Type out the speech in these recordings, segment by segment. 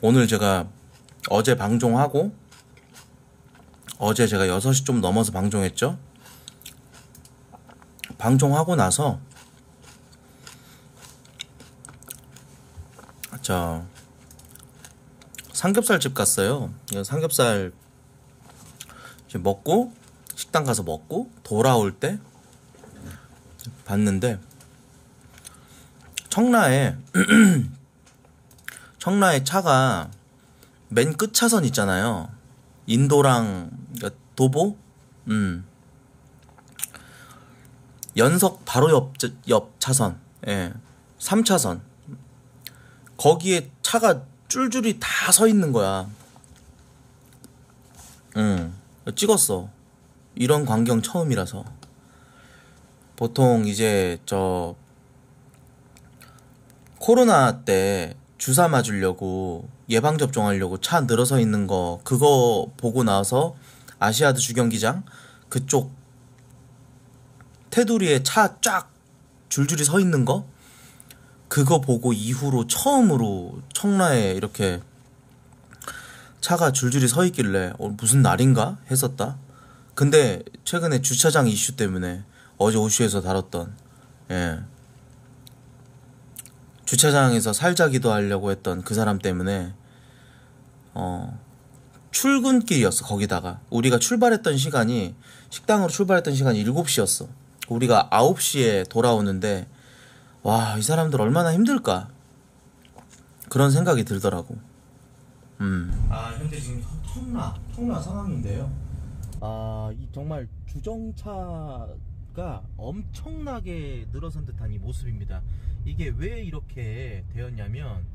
오늘 제가 어제 방종하고 어제 제가 6시 좀 넘어서 방종했죠. 방종하고 나서 저 삼겹살 집 갔어요. 삼겹살 먹고 식당 가서 먹고 돌아올 때 봤는데 청라에 청라에 차가 맨 끝 차선 있잖아요. 인도랑 도보, 음 연석 바로 옆, 옆 차선, 예, 3차선. 거기에 차가 줄줄이 다 서 있는 거야. 응, 찍었어. 이런 광경 처음이라서. 보통 이제 저 코로나 때 주사 맞으려고 예방 접종하려고 차 늘어서 있는 거 그거 보고 나서 아시아드 주경기장 그쪽 테두리에 차 쫙 줄줄이 서 있는 거 그거 보고 이후로 처음으로 청라에 이렇게 차가 줄줄이 서 있길래 어, 무슨 날인가 했었다. 근데 최근에 주차장 이슈 때문에 어제 오슈에서 다뤘던 예. 주차장에서 살자 기도 하려고 했던 그 사람 때문에 어 출근길이었어 거기다가. 우리가 출발했던 시간이 식당으로 출발했던 시간이 7시였어. 우리가 9시에 돌아오는데 와 이 사람들 얼마나 힘들까? 그런 생각이 들더라고. 음아 현재 지금 통나 통나 상황인데요. 아이 정말 주정차 가 엄청나게 늘어선 듯한 이 모습입니다. 이게 왜 이렇게 되었냐면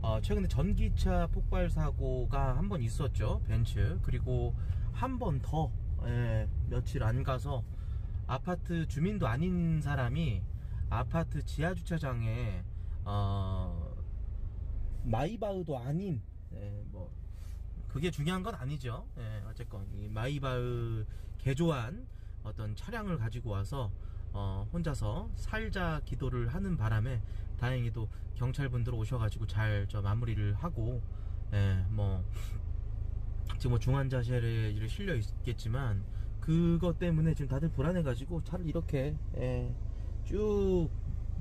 어, 최근에 전기차 폭발 사고가 한 번 있었죠 벤츠. 그리고 한 번더 예, 며칠 안 가서 아파트 주민도 아닌 사람이 아파트 지하 주차장에 어, 마이바흐도 아닌 예, 뭐 그게 중요한 건 아니죠. 예, 어쨌건 이 마이바흐 개조한 어떤 차량을 가지고 와서 어, 혼자서 살자 기도를 하는 바람에 다행히도 경찰분들 오셔가지고 잘 저 마무리를 하고 예, 뭐 지금 뭐 중환자실에 실려 있겠지만 그것 때문에 지금 다들 불안해가지고 차를 이렇게 예, 쭉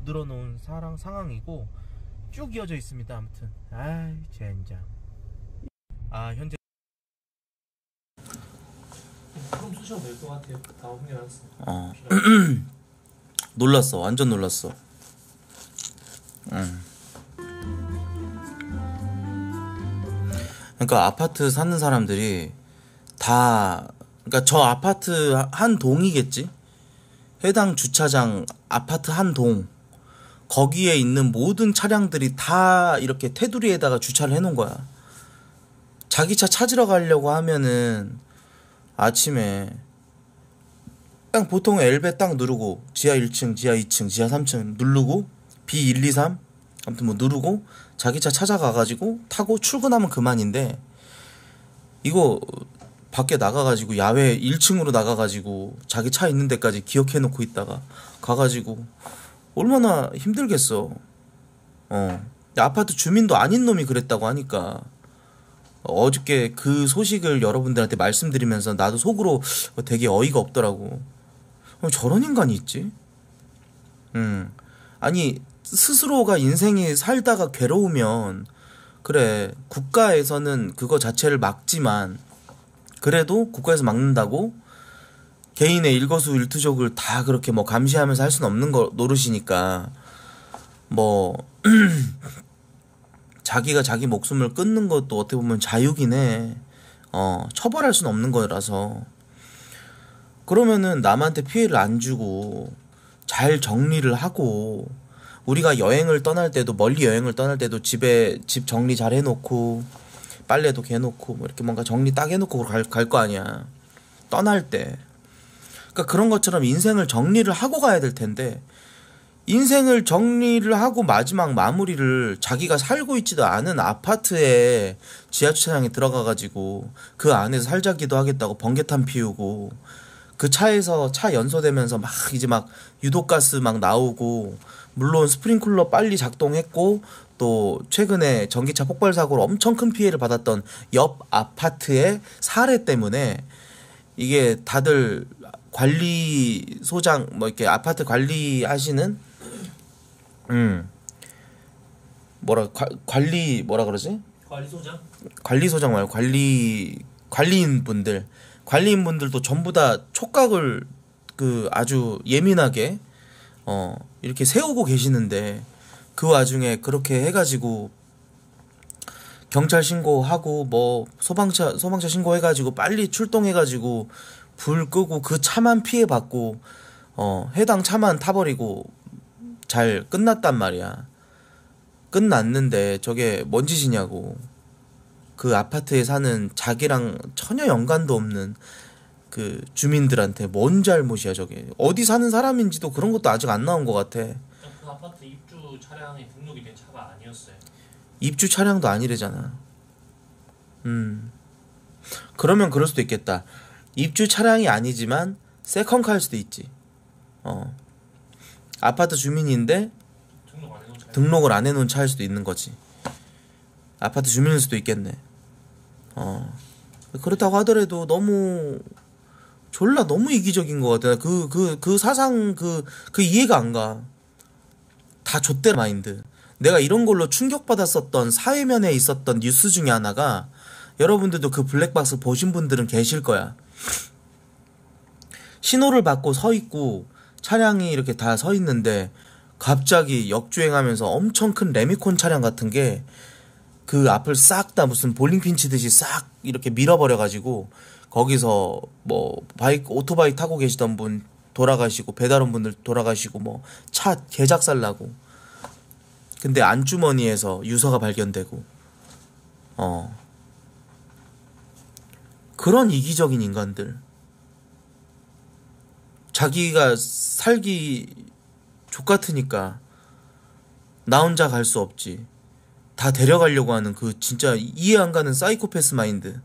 늘어놓은 사랑, 상황이고 쭉 이어져 있습니다. 아무튼 아이 젠장. 아 현재 그럼 쓰셔도 될 것 같아요. 다 확인해놨어. 어. 놀랐어. 완전 놀랐어. 응. 그러니까 아파트 사는 사람들이 다 그러니까 저 아파트 한 동이겠지. 해당 주차장 아파트 한 동. 거기에 있는 모든 차량들이 다 이렇게 테두리에다가 주차를 해 놓은 거야. 자기 차 찾으러 가려고 하면은 아침에 그냥 보통 엘베 딱 누르고 지하 1층, 지하 2층, 지하 3층 누르고 B123 아무튼 뭐 누르고 자기 차 찾아가가지고 타고 출근하면 그만인데 이거 밖에 나가가지고 야외 1층으로 나가가지고 자기 차 있는 데까지 기억해놓고 있다가 가가지고 얼마나 힘들겠어. 어. 아파트 주민도 아닌 놈이 그랬다고 하니까 어저께 그 소식을 여러분들한테 말씀드리면서 나도 속으로 되게 어이가 없더라고. 어, 저런 인간이 있지? 음. 아니, 스스로가 인생이 살다가 괴로우면, 그래, 국가에서는 그거 자체를 막지만, 그래도 국가에서 막는다고 개인의 일거수 일투족을 다 그렇게 뭐 감시하면서 할 수는 없는 거 노릇이니까, 뭐, 자기가 자기 목숨을 끊는 것도 어떻게 보면 자유긴 해. 어, 처벌할 수는 없는 거라서. 그러면은 남한테 피해를 안 주고 잘 정리를 하고 우리가 여행을 떠날 때도 멀리 여행을 떠날 때도 집에 집 정리 잘 해놓고 빨래도 개놓고 뭐 이렇게 뭔가 정리 딱 해놓고 갈거 아니야 떠날 때 그러니까 그런 것처럼 인생을 정리를 하고 가야 될 텐데 인생을 정리를 하고 마지막 마무리를 자기가 살고 있지도 않은 아파트에 지하주차장에 들어가 가지고 그 안에서 살자기도 하겠다고 번개탄 피우고 그 차에서 차 연소되면서 막 이제 막 유독가스 막 나오고 물론 스프링클러 빨리 작동했고 또 최근에 전기차 폭발 사고로 엄청 큰 피해를 받았던 옆 아파트의 사례 때문에 이게 다들 관리소장 뭐 이렇게 아파트 관리하시는 음 뭐라 관- 관리 뭐라 그러지? 관리소장? 관리소장 말고 관리 관리인 분들 관리인 분들도 전부 다 촉각을 그 아주 예민하게 어 이렇게 세우고 계시는데 그 와중에 그렇게 해가지고 경찰 신고하고 뭐 소방차 소방차 신고해가지고 빨리 출동해가지고 불 끄고 그 차만 피해 받고 어 해당 차만 타버리고 잘 끝났단 말이야. 끝났는데 저게 뭔 짓이냐고. 그 아파트에 사는 자기랑 전혀 연관도 없는 그 주민들한테 뭔 잘못이야 저게. 어디 사는 사람인지도 그런 것도 아직 안 나온 것 같아. 그 아파트 입주 차량에 등록이 된 차가 아니었어요. 입주 차량도 아니래잖아. 음. 그러면 그럴 수도 있겠다. 입주 차량이 아니지만 세컨카일 수도 있지. 어 아파트 주민인데. 등록을 안 해놓은 차일 수도 있는 거지. 아파트 주민일 수도 있겠네. 어. 그렇다고 하더라도 너무 졸라 너무 이기적인 것 같아. 그 그 그 사상 그 그 이해가 안 가. 다 좆대 마인드. 내가 이런 걸로 충격받았었던 사회면에 있었던 뉴스 중에 하나가 여러분들도 그 블랙박스 보신 분들은 계실 거야. 신호를 받고 서 있고 차량이 이렇게 다 서 있는데 갑자기 역주행하면서 엄청 큰 레미콘 차량 같은 게 그 앞을 싹 다 무슨 볼링핀 치듯이 싹 이렇게 밀어버려가지고 거기서 뭐 바이크 오토바이 타고 계시던 분 돌아가시고 배달원 분들 돌아가시고 뭐 차 개작살 나고. 근데 안주머니에서 유서가 발견되고. 어. 그런 이기적인 인간들 자기가 살기 족같으니까 나 혼자 갈 수 없지. 다 데려가려고 하는 그 진짜 이해 안 가는 사이코패스 마인드.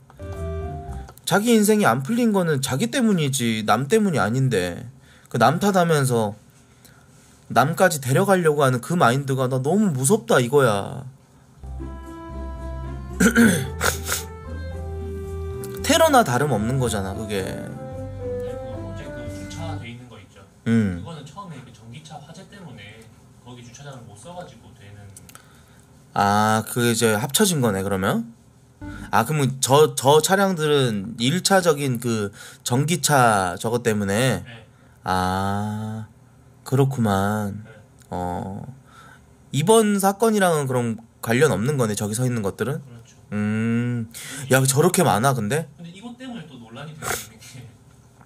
자기 인생이 안 풀린 거는 자기 때문이지 남 때문이 아닌데 그 남 탓하면서 남까지 데려가려고 하는 그 마인드가 나 너무 무섭다 이거야. 테러나 다름 없는 거잖아 그게. 음. 그거는 처음에 그 전기차 화재 때문에 거기 주차장을 못 써가지고 되는. 아, 그게 이제 합쳐진 거네, 그러면? 아, 그러면 저, 저 차량들은 1차적인 그 전기차 저것 때문에, 네. 아, 그렇구만. 네. 어, 이번 사건이랑은 그럼 관련 없는 거네, 저기 서 있는 것들은? 그렇죠. 음, 야, 저렇게 많아, 근데? 근데 이것 때문에 또 논란이 되는 게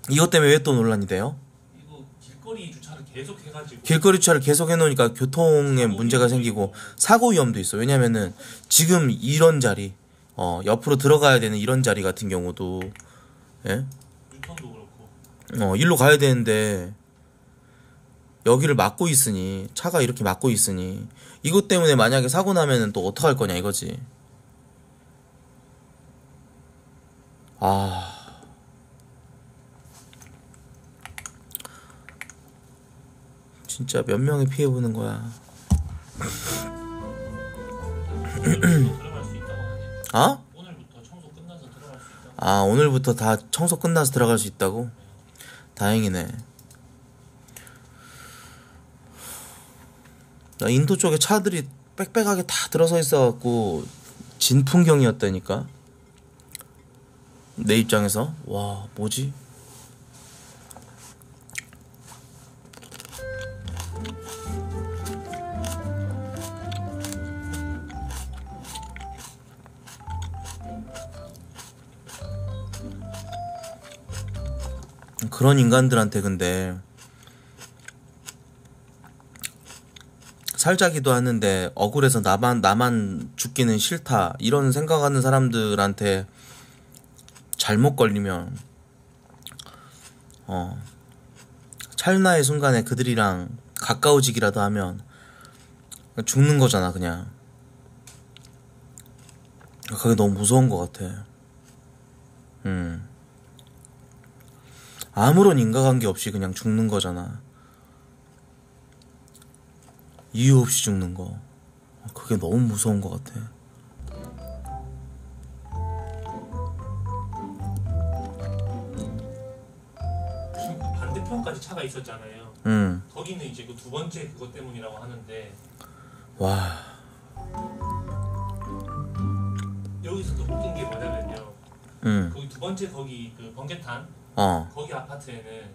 이것 때문에 왜 또 논란이 돼요? 계속 해가지고 길거리 주차를 계속 해놓으니까 교통에 문제가 생기고 사고 위험도 있어. 왜냐면은 지금 이런 자리, 어, 옆으로 들어가야 되는 이런 자리 같은 경우도, 예? 유턴도 그렇고 어, 일로 가야 되는데, 여기를 막고 있으니, 차가 이렇게 막고 있으니, 이것 때문에 만약에 사고 나면은 또 어떡할 거냐 이거지. 아. 진짜 몇 명이 피해 보는 거야. 수 있다고 하네요. 아? 아, 오늘부터 다 청소 끝나서 들어갈 수 있다고? 다행이네. 나 인도 쪽에 차들이 빽빽하게 다 들어서 있어갖고, 진풍경이었다니까? 내 입장에서. 와, 뭐지? 그런 인간들한테 근데 살자기도 하는데 억울해서 나만 나만 죽기는 싫다 이런 생각하는 사람들한테 잘못 걸리면 어 찰나의 순간에 그들이랑 가까워지기라도 하면 죽는 거잖아 그냥. 그게 너무 무서운 것 같아. 음 아무런 인과관계 없이 그냥 죽는 거잖아. 이유 없이 죽는 거. 그게 너무 무서운 것 같아. 반대편까지 차가 있었잖아요. 음, 거기는 이제 그 두 번째 그것 때문이라고 하는데 와, 여기서 또 웃긴 게 뭐냐면요. 음, 거기 두 번째 거기 그 번개탄 어, 거기 아파트에는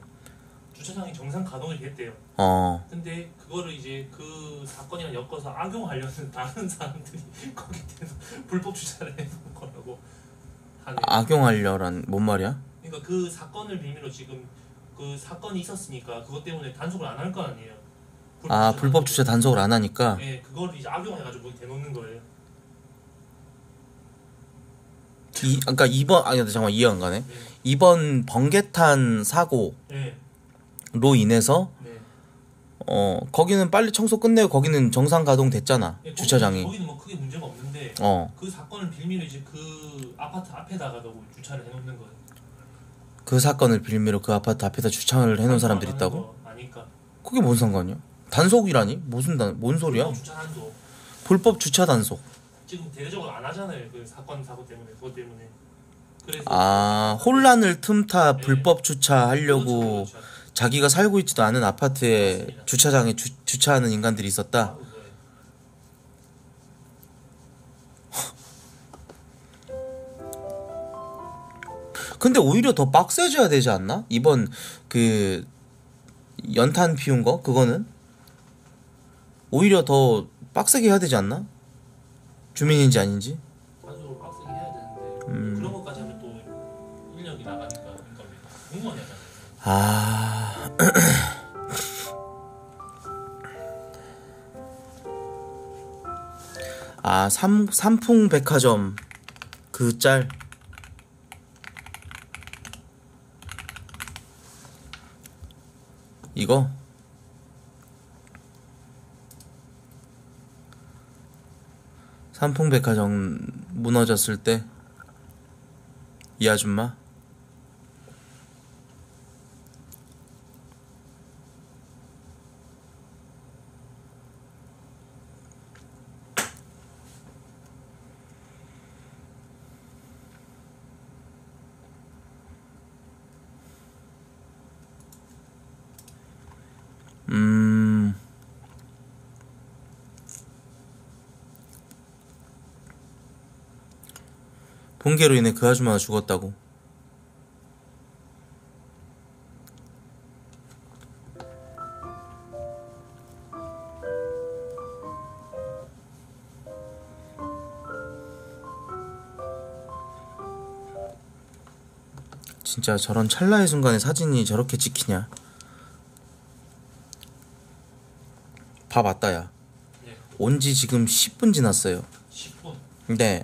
주차장이 정상 가동이 됐대요. 어, 근데 그거를 이제 그 사건이랑 엮어서 악용하려는 다른 사람들이 거기 대해서 불법 주차를 해놓은 거라고 하네요. 악용하려란 뭔 말이야? 그러니까 그 사건을 빌미로 지금 그 사건이 있었으니까 그것 때문에 단속을 안 할 거 아니에요. 아, 불법 주차 단속을 안 하니까. 네, 그걸 이제 악용해가지고 대놓는 거예요. 이, 그러니까 이번, 아니, 잠깐만, 이해 안 가네. 네, 이번 번개탄 사고로 네, 인해서, 네. 어, 거기는 빨리 청소 끝내고 거기는 정상 가동 됐잖아. 네, 거기는- 주차장이. 거기는 뭐 크게 문제가 없는데 어, 그 사건을 빌미로 이제 그 아파트 앞에다가도 주차를 해놓는 거예요. 그 사건을 빌미로 그 아파트 앞에다 주차를 해놓은 사람들이 있다고? 아니까. 그게 뭔 상관이야? 단속이라니? 무슨 단, 뭔 소리야? 불법 주차 한도 불법 주차 단속. 지금 대대적으로 안 하잖아요. 그 사건 사고 때문에 그것 때문에. 아, 혼란을 틈타 네. 불법 주차하려고. 자기가 살고 있지도 않은 아파트에. 주차장에 주, 주차하는 인간들이 있었다? 그거예요. 근데 오히려 더 빡세져야 되지 않나? 이번 그 연탄 피운 거 그거는 오히려 더 빡세게 해야 되지 않나? 주민인지 아닌지? 음. 하잖아요. 아 아, 삼, 삼풍백화점 그 짤. 이거? 삼풍백화점 무너졌을 때 이 아줌마? 번개로 인해 그 아줌마가 죽었다고. 진짜 저런 찰나의 순간에 사진이 저렇게 찍히냐? 밥 왔다야. 네, 온지 지금 10분 지났어요. 10분. 네.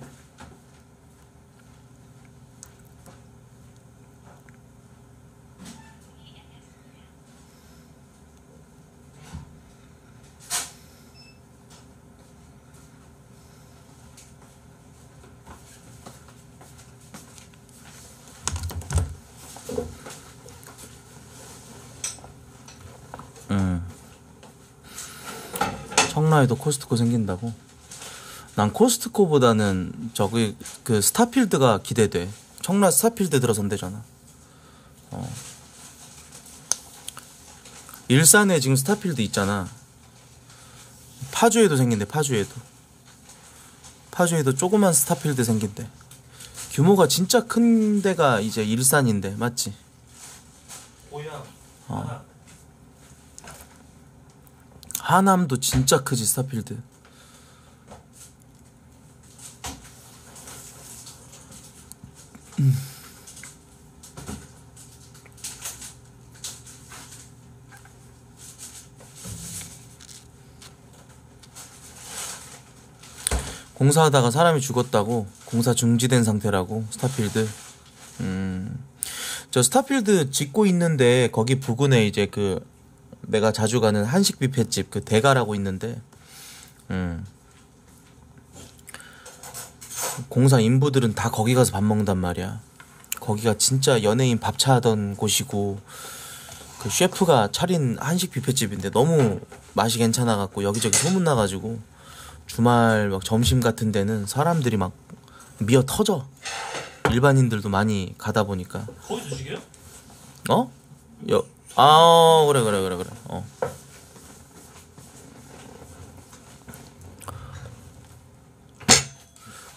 청라에도 코스트코 생긴다고? 난 코스트코보다는 저기 그 스타필드가 기대돼. 청라 스타필드 들어선대잖아. 어. 일산에 지금 스타필드 있잖아. 파주에도 생긴대. 파주에도. 파주에도 조그만 스타필드 생긴대. 규모가 진짜 큰 데가 이제 일산인데 맞지? 고양. 어. 하남도 진짜 크지 스타필드. 음. 공사하다가 사람이 죽었다고 공사 중지된 상태라고 스타필드. 음. 저 스타필드 짓고 있는데 거기 부근에 이제 그 내가 자주 가는 한식 뷔페집 그 대가라고 있는데 음. 공사 인부들은 다 거기 가서 밥 먹는단 말이야. 거기가 진짜 연예인 밥차 하던 곳이고 그 셰프가 차린 한식 뷔페집인데 너무 맛이 괜찮아 갖고 여기저기 소문 나 가지고 주말 막 점심 같은 데는 사람들이 막 미어 터져. 일반인들도 많이 가다 보니까. 거기 주식이에요? 어? 여, 아, 그래, 그래, 그래, 그래. 어.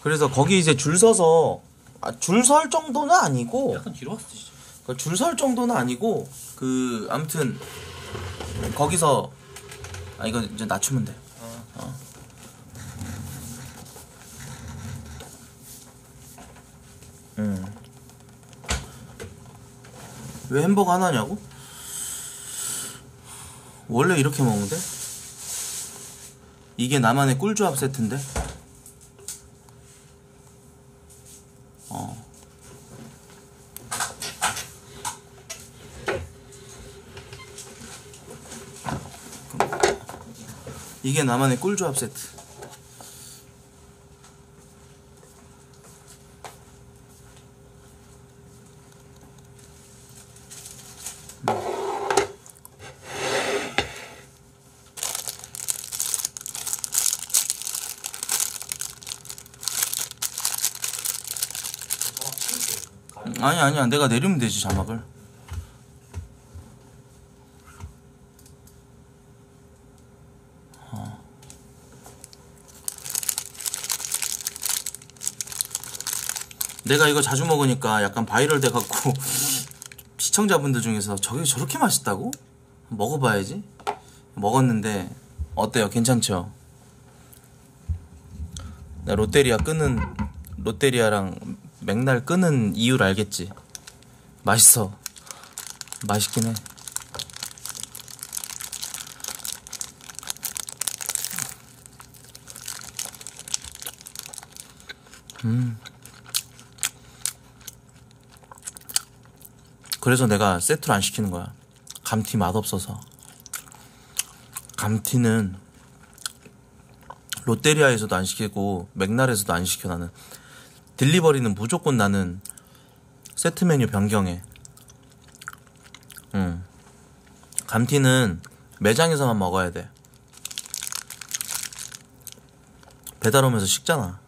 그래서 거기 이제 줄 서서 아, 줄 설 정도는 아니고 약간 뒤로 왔어 진짜. 그줄설 정도는 아니고 그 아무튼 거기서 아 이거 이제 낮추면 돼. 어. 음. 왜 햄버거 하나냐고? 원래 이렇게 먹는데? 이게 나만의 꿀조합 세트인데? 어. 이게 나만의 꿀조합 세트. 아니 아니야 내가 내리면 되지 자막을 어. 내가 이거 자주 먹으니까 약간 바이럴 돼갖고 시청자분들 중에서 저게 저렇게 맛있다고? 먹어봐야지 먹었는데 어때요 괜찮죠? 나 롯데리아 끄는 롯데리아랑 맥날 끄는 이유를 알겠지 맛있어 맛있긴 해 음. 그래서 내가 세트를 안 시키는 거야. 감튀 맛없어서. 감튀는 롯데리아에서도 안 시키고 맥날에서도 안 시켜 나는. 딜리버리는 무조건 나는 세트 메뉴 변경해. 응. 감튀는 매장에서만 먹어야 돼. 배달 오면서 식잖아.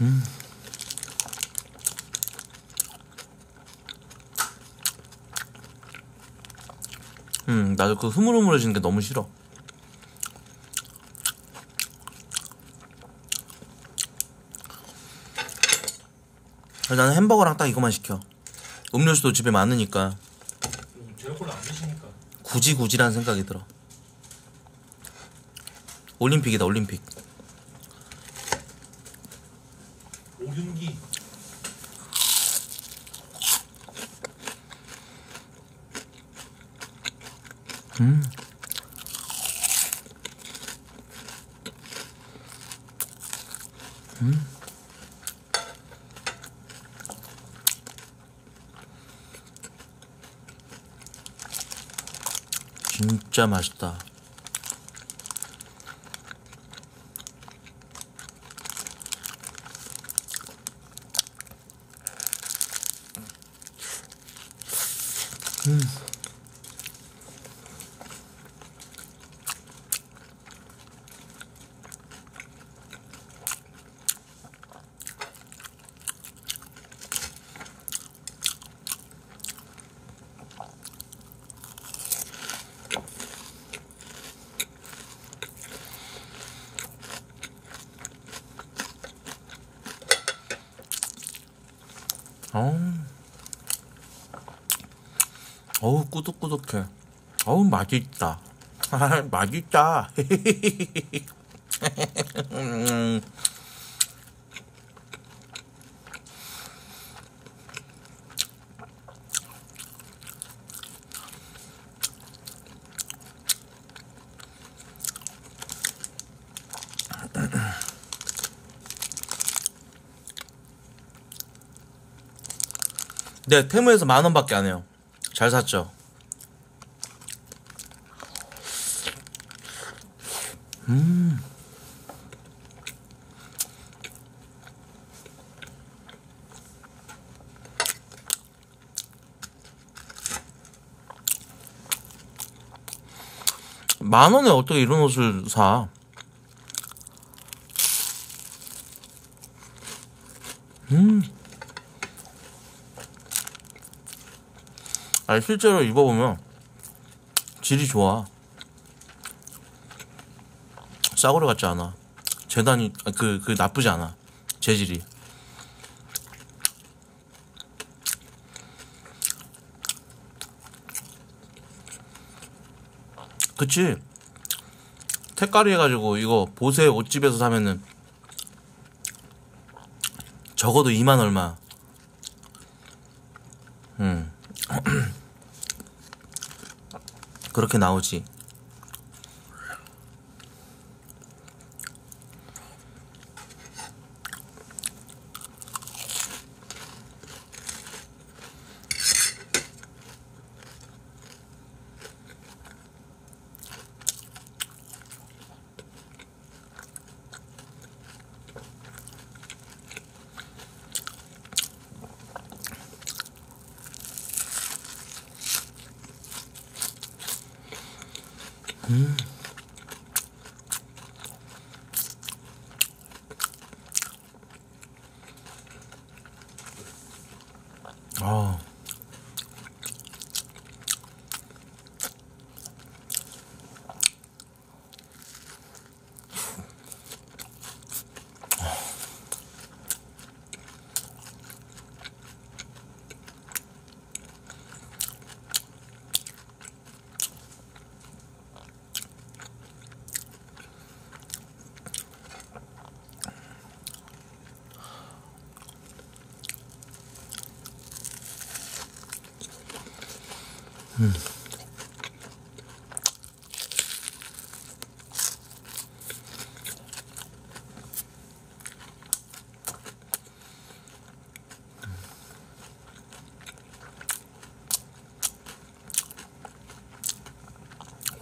음. 음, 나도 그 흐물흐물해지는 게 너무 싫어. 그래서 나는 햄버거랑 딱 이거만 시켜. 음료수도 집에 많으니까 안 드시니까. 굳이 굳이라는 생각이 들어. 올림픽이다 올림픽. 오윤기. 음. 음. 진짜 맛있다. 음. 어우, 어우 꾸덕꾸덕해. 어우 맛있다. 맛있다. 음. 네, 테무에서 만 원밖에 안 해요. 잘 샀죠? 만 원에 어떻게 이런 옷을 사? 음. 아니 실제로 입어보면 질이 좋아. 싸구려 같지 않아. 재단이 그 그 나쁘지 않아. 재질이. 그치? 택가리 해가지고 이거 보세 옷집에서 사면은 적어도 2만 얼마. 음. 그렇게 나오지.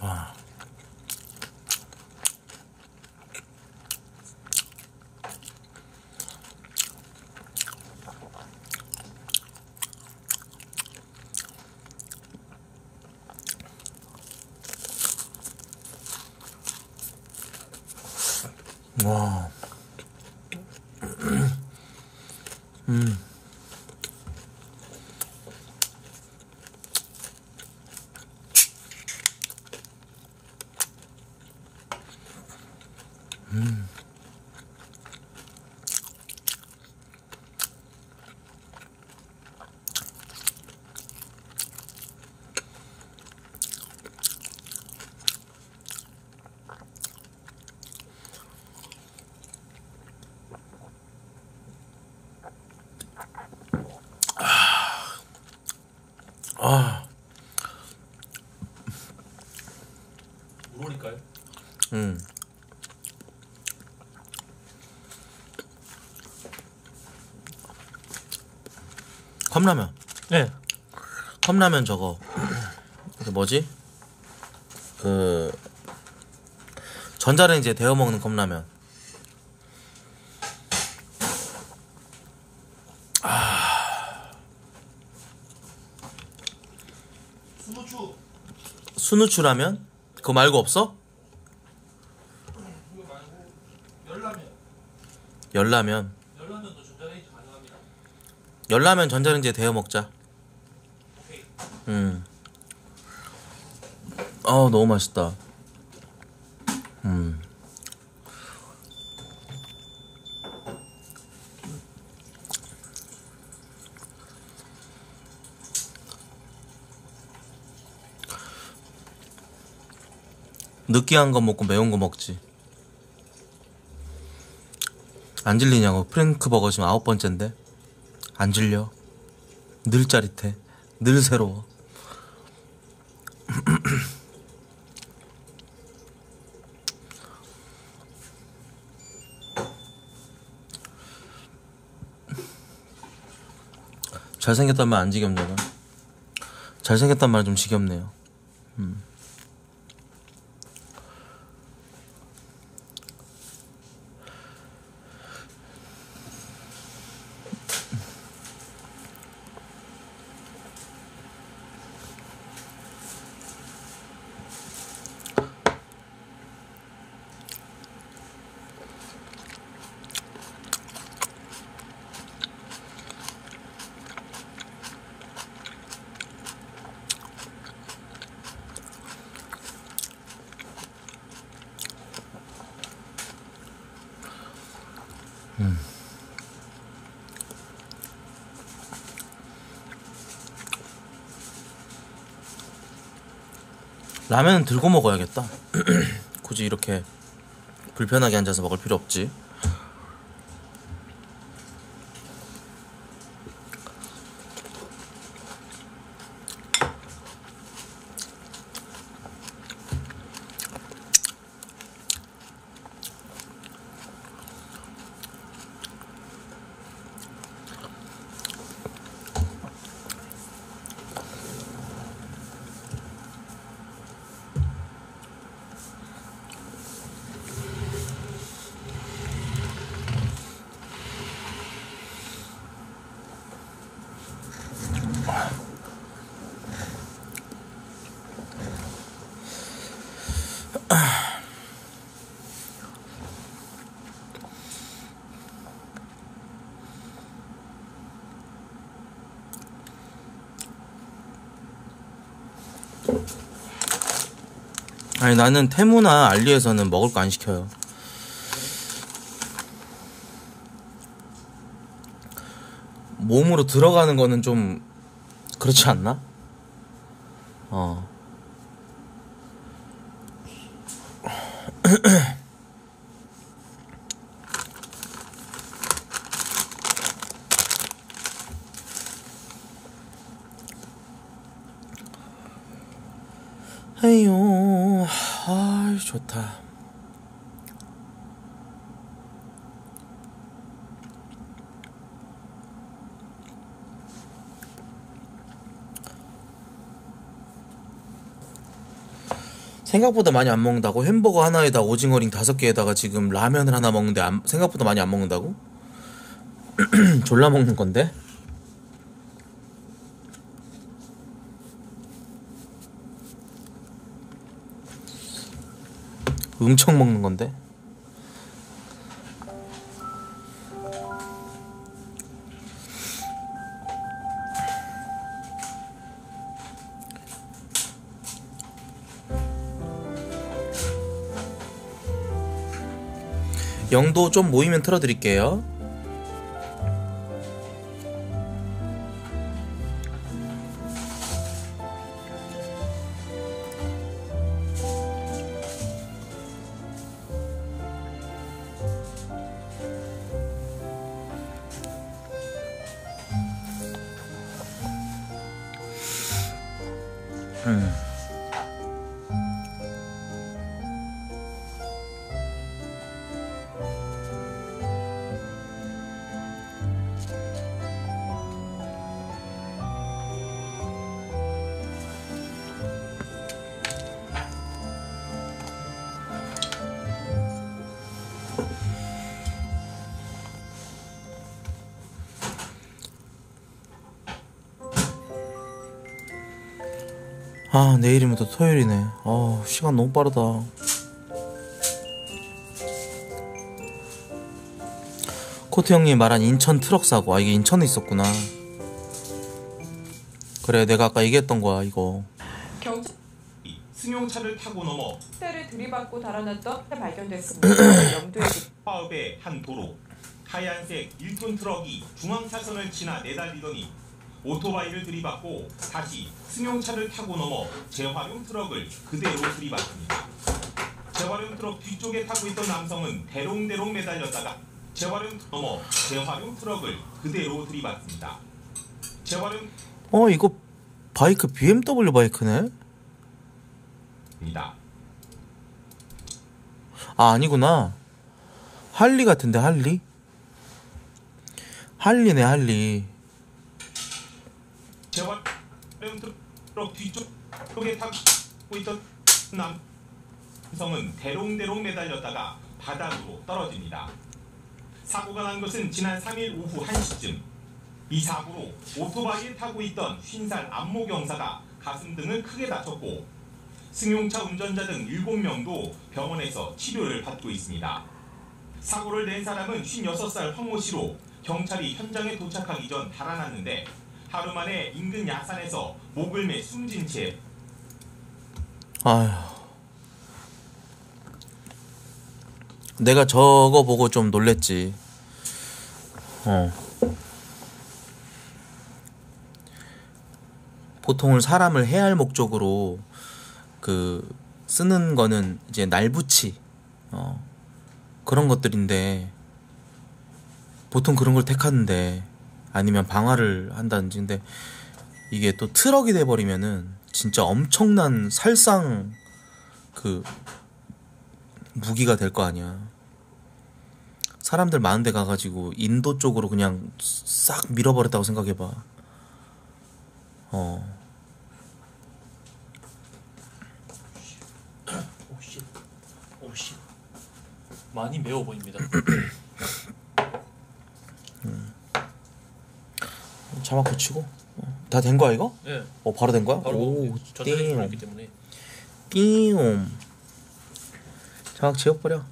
와. 와. 음. 컵라면. 네. 컵라면 저거. 그 뭐지? 그 전자레인지에 데워 먹는 컵라면. 수노추 순우추라면? 그거 말고 없어? 열라면 열라면. 열라면도 전자레인지 가능합니다. 열라면 전자레인지에 데워 먹자. 음. 아 너무 맛있다. 음. 느끼한 거 먹고 매운 거 먹지. 안 질리냐고. 프랭크 버거 지금 아홉 번째인데. 안 질려. 늘 짜릿해. 늘 새로워. 잘생겼단 말 안 지겹냐고. 잘생겼단 말 좀 지겹네요. 음. 라면은 들고 먹어야겠다. 굳이 이렇게 불편하게 앉아서 먹을 필요 없지. 아니 나는 테무나 알리에서는 먹을 거 안 시켜요. 몸으로 들어가는 거는 좀 그렇지 않나? 어. 에이요, 아 좋다. 생각보다 많이 안 먹는다고? 햄버거 하나에다 오징어링 다섯 개에다가 지금 라면을 하나 먹는데 안- 생각보다 많이 안 먹는다고? 졸라 먹는 건데? 엄청 먹는 건데? 영도 좀 모이면 틀어드릴게요. 내일이면 또 토요일이네. 아 시간 너무 빠르다. 코트 형님 말한 인천 트럭 사고 아 이게 인천에 있었구나. 그래 내가 아까 얘기했던 거야 이거. 경찰 승용차를 타고 넘어 를 들이받고 달아났던 차 발견됐습니다. 영도에 화업의 한 도로 하얀색 1톤 트럭이 중앙차선을 지나 내달리더니 오토바이를 들이받고 다시 승용차를 타고 넘어 재활용 트럭을 그대로 들이받습니다. 재활용 트럭 뒤쪽에 타고 있던 남성은 대롱대롱 매달렸다가 재활용 넘어 재활용 트럭을 그대로 들이받습니다. 재활용 어 이거 바이크 BMW 바이크네? 입니다. 아 아니구나. 할리 같은데 할리? 할리네 할리. 재활용 트럭 뒤쪽에 타고 있던 남성은 대롱대롱 매달렸다가 바닥으로 떨어집니다. 사고가 난 것은 지난 3일 오후 1시쯤 이 사고로 오토바이를 타고 있던 50살 안모 경사가 가슴 등을 크게 다쳤고 승용차 운전자 등 7명도 병원에서 치료를 받고 있습니다. 사고를 낸 사람은 56살 황모 씨로 경찰이 현장에 도착하기 전 달아났는데 하루 만에 인근 야산에서 목을 매 숨진 채 아휴. 내가 저거 보고 좀 놀랬지. 어. 보통은 사람을 해할 목적으로 그 쓰는 거는 이제 날붙이 어 그런 것들인데 보통 그런 걸 택하는데 아니면 방화를 한다든지 근데 이게 또 트럭이 돼 버리면은 진짜 엄청난 살상 그 무기가 될 거 아니야. 사람들 많은 데 가가지고 인도 쪽으로 그냥 싹 밀어버렸다고 생각해봐. 어. 많이 매워 보입니다. 자막 붙이고. 다 된 거야 이거? 예, 어 바로 된 거야? 바로 오, 전자레인지 띵. 띵. 자막 지워버려.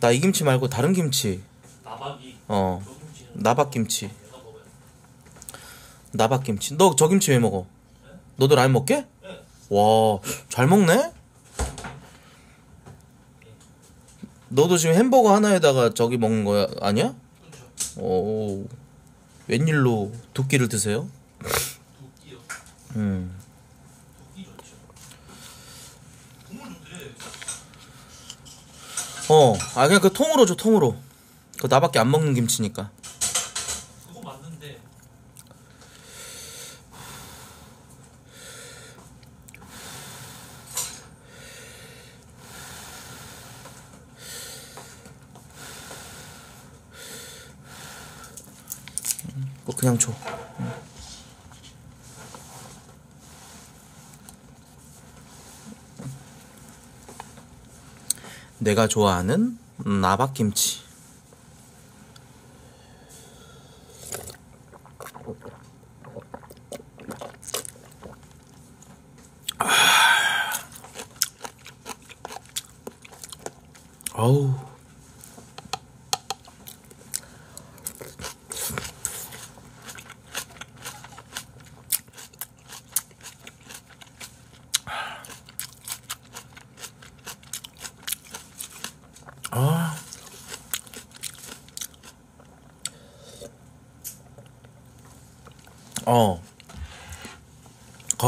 나이 김치 말고 다른 김치. 나박이 어. 나박 김치. 내가 먹어요. 나박 김치. 너 저 김치 왜 먹어? 너도 라면 먹게? 네. 와, 잘 먹네? 너도 지금 햄버거 하나에다가 저기 먹는 거야, 아니야? 그렇죠. 오, 웬일로 두 끼를 드세요? 끼요. 음. 좋죠. 어, 아, 그냥 그 통으로 줘, 통으로. 그 나밖에 안 먹는 김치니까. 그거 맞는데 뭐 그냥 줘. 내가 좋아하는 나박김치.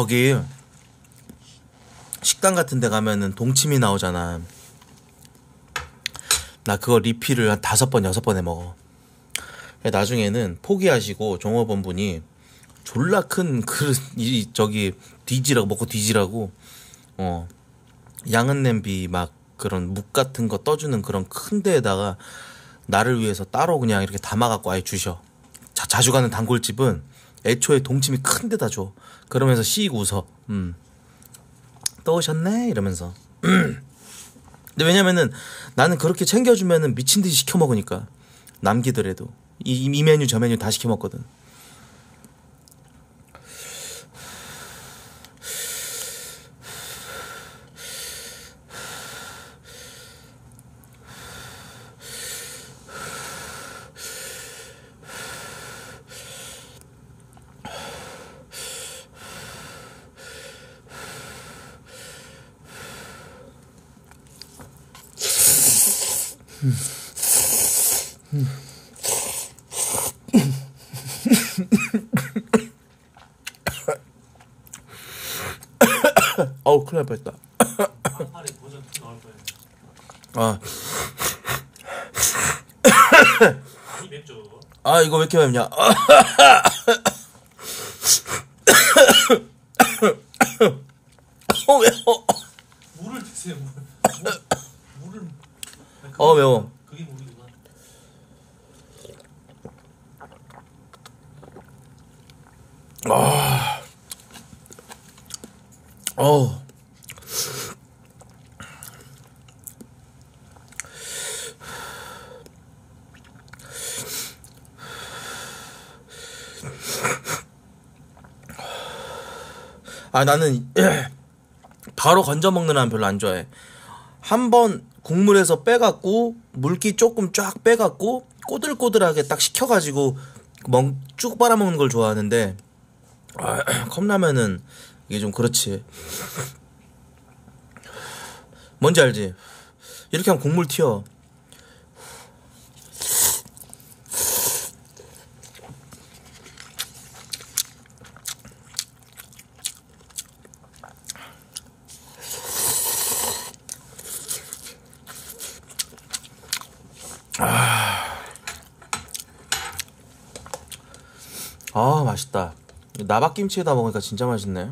거기 식당 같은 데 가면은 동치미 나오잖아. 나 그거 리필을 한 다섯 번, 여섯 번 해 먹어. 나중에는 포기하시고 종업원분이 졸라 큰 그릇, 이, 저기, 뒤지라고, 먹고 뒤지라고, 어, 양은 냄비 막 그런 묵 같은 거 떠주는 그런 큰 데에다가 나를 위해서 따로 그냥 이렇게 담아갖고 아예 주셔. 자, 자주 가는 단골집은 애초에 동치미 큰 데다 줘. 그러면서 씩 웃어. 음. 또 오셨네? 이러면서. 근데 왜냐면은 나는 그렇게 챙겨주면은 미친 듯이 시켜 먹으니까. 남기더라도. 이, 이 메뉴 저 메뉴 다 시켜 먹거든. 어우, 큰일 날 뻔했다. 한판에 버전 2 나올 거예요. 아. 아, 이거 왜 이렇게 맵냐. 어, 매워. 물을 드세요. 물. 물 물을. 어, 매워. 그게 물이구나. 어. 아 나는 바로 건져 먹는 라면 별로 안 좋아해. 한 번 국물에서 빼갖고 물기 조금 쫙 빼갖고 꼬들꼬들하게 딱 식혀가지고 먹, 쭉 빨아먹는 걸 좋아하는데 아, 컵라면은 이게 좀 그렇지. 뭔지 알지? 이렇게 하면 국물 튀어. 아 맛있다. 나박김치에다 먹으니까 진짜 맛있네.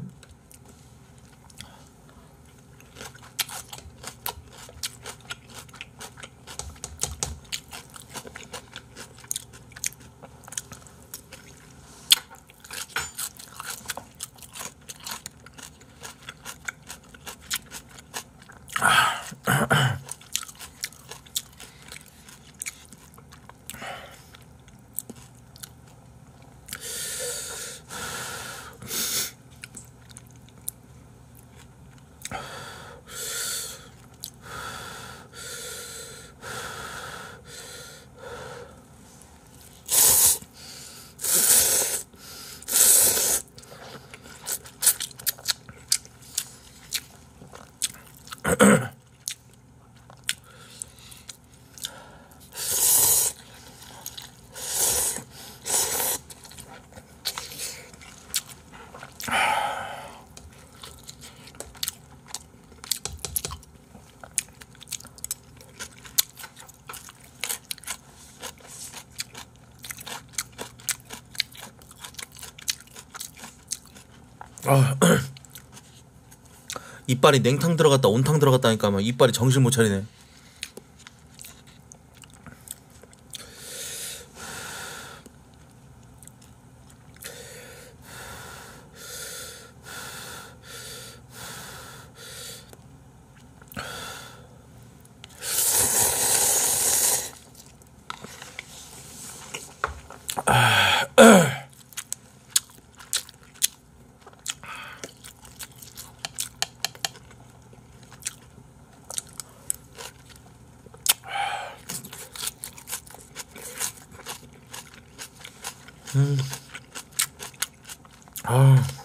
이빨이 냉탕 들어갔다 온탕 들어갔다니까 막 이빨이 정신 못 차리네. 아.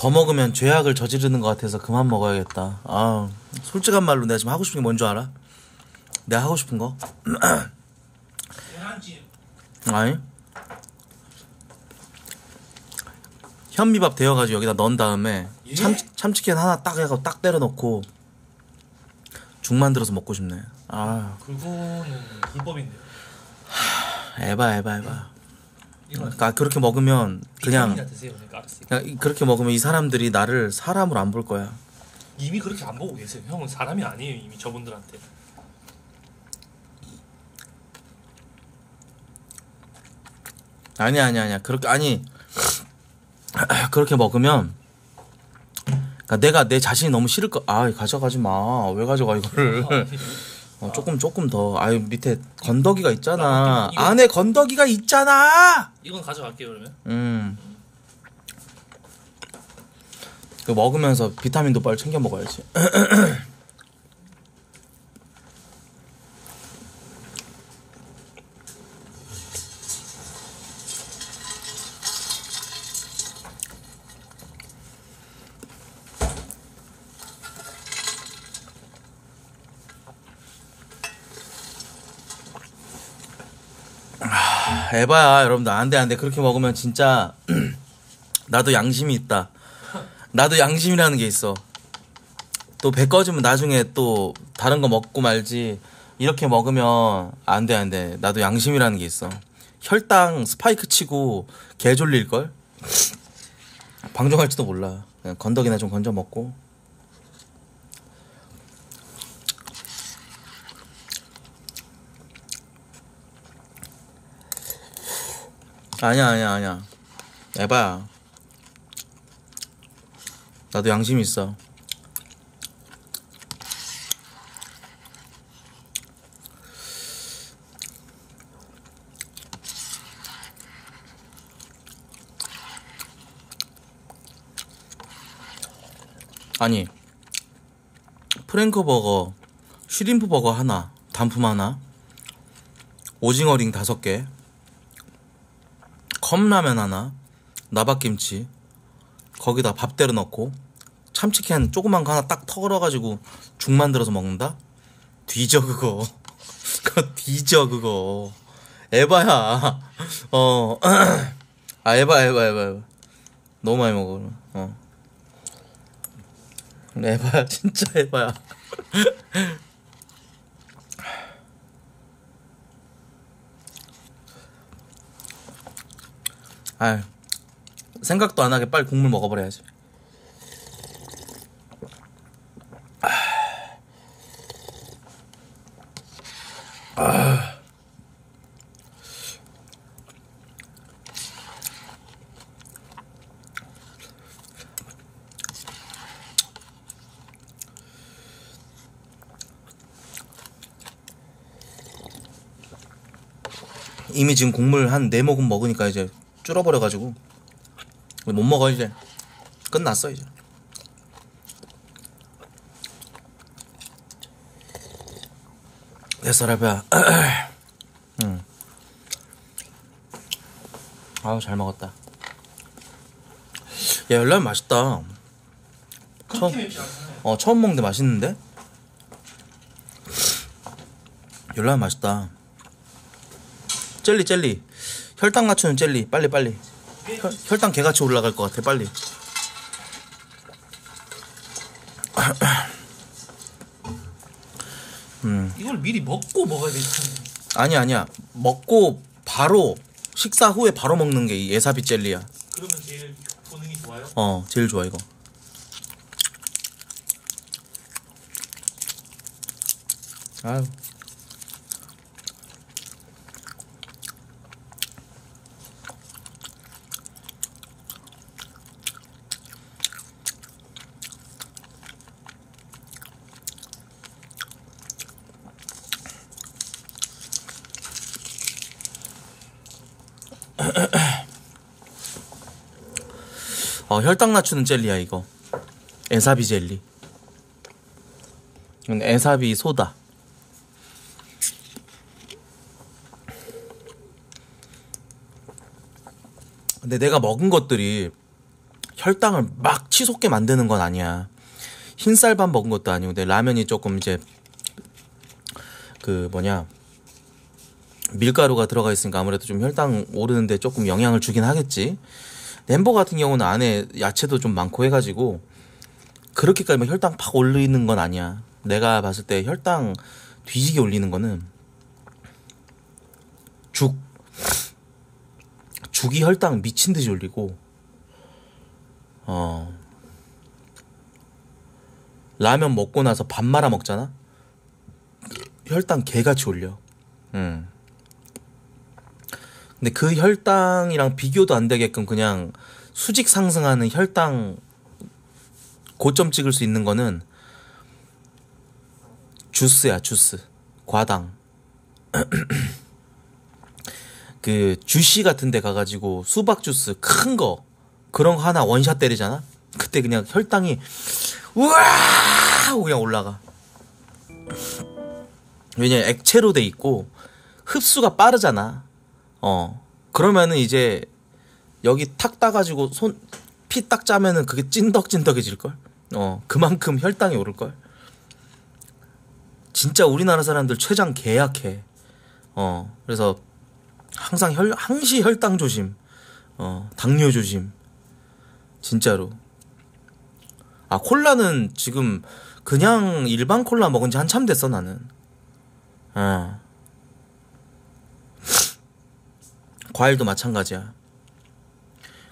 더 먹으면 죄악을 저지르는 것 같아서 그만 먹어야겠다. 아, 솔직한 말로 내가 지금 하고 싶은 게 뭔 줄 알아? 내가 하고 싶은 거? 아니? 현미밥 데워가지고 여기다 넣은 다음에 예? 참 참치캔 하나 딱 해서 딱 때려 넣고 죽 만들어서 먹고 싶네. 아 그거는 불법인데. 에바 에바 에바. 그러니까 그렇게 먹으면 그냥 드세요. 그러니까. 그냥 이- 그렇게 먹으면 이 사람들이 나를 사람으로 안 볼 거야. 이미 그렇게 안 보고 계세요. 형은 사람이 아니에요. 이미 저분들한테. 아니 아니 아니야. 그렇게 아니 그렇게 먹으면 그러니까 내가 내 자신이 너무 싫을 거. 아 가져가지 마. 왜 가져가 이거를? 어, 조금 조금 더. 아유 밑에 건더기가 있잖아. 이거- 안에 건더기가 있잖아. 이건 가져갈게요 그러면. 음. 그 먹으면서 비타민도 빨리 챙겨 먹어야지. 에바야 여러분들 안돼 안돼 그렇게 먹으면 진짜 나도 양심이 있다. 나도 양심이라는 게 있어. 또 배 꺼지면 나중에 또 다른 거 먹고 말지. 이렇게 먹으면 안 돼, 안 돼. 나도 양심이라는 게 있어. 혈당 스파이크 치고 개 졸릴걸? 방종할지도 몰라. 건더기나 좀 건져 먹고. 아니야, 아니야, 아니야. 에바야. 나도 양심이 있어. 아니, 프랭크 버거, 슈림프 버거 하나, 단품 하나, 오징어 링 다섯 개, 컵라면 하나, 나박김치, 거기다 밥 때려 넣고 참치캔 조그만 거 하나 딱 털어가지고 죽 만들어서 먹는다? 뒤져 그거. 그거 뒤져 그거. 에바야. 어. 아 에바 에바 에바 에바. 너무 많이 먹어 어. 에바야 진짜 에바야 아 생각도 안 하게 빨리 국물 먹어버려야지. 이미 지금 국물 한 네 모금 먹으니까 이제 줄어버려가지고 못 먹어 이제. 끝났어 이제. 됐어 라비야. 응. 아우 잘 먹었다. 야 열라면 맛있다. 처음. 어 처음 먹는데 맛있는데? 열라면 맛있다. 젤리 젤리 혈당 맞추는 젤리 빨리 빨리. 혈, 혈당 개같이 올라갈 것 같아 빨리. 이걸 미리 먹고 먹어야 되잖아요. 아니 아니야. 먹고 바로 식사 후에 바로 먹는 게 이 예사비 젤리야. 그러면 제일 본능이 좋아요. 어 제일 좋아 이거. 아유 어, 혈당 낮추는 젤리야 이거. 에사비 젤리. 이건 에사비 소다. 근데 내가 먹은 것들이 혈당을 막 치솟게 만드는 건 아니야. 흰쌀밥 먹은 것도 아니고 내 라면이 조금 이제 그 뭐냐 밀가루가 들어가 있으니까 아무래도 좀 혈당 오르는데 조금 영향을 주긴 하겠지 덴버 같은 경우는 안에 야채도 좀 많고 해가지고 그렇게까지 막 혈당 팍 올리는 건 아니야. 내가 봤을 때 혈당 뒤지게 올리는 거는 죽 죽이 혈당 미친 듯이 올리고 어 라면 먹고 나서 밥 말아 먹잖아. 혈당 개같이 올려. 음. 근데 그 혈당이랑 비교도 안 되게끔 그냥 수직 상승하는 혈당 고점 찍을 수 있는 거는 주스야, 주스. 과당. 그 주시 같은 데 가가지고 수박 주스 큰 거 그런 거 하나 원샷 때리잖아? 그때 그냥 혈당이 우와 하고 그냥 올라가. 왜냐 액체로 돼 있고 흡수가 빠르잖아. 어 그러면은 이제 여기 탁 따가지고 손 피 딱 짜면은 그게 찐덕찐덕해질 걸. 어 그만큼 혈당이 오를 걸. 진짜 우리나라 사람들 췌장 개약해. 어 그래서 항상 혈 항시 혈당 조심. 어 당뇨 조심. 진짜로. 아 콜라는 지금 그냥 일반 콜라 먹은 지 한참 됐어 나는. 어. 과일도 마찬가지야.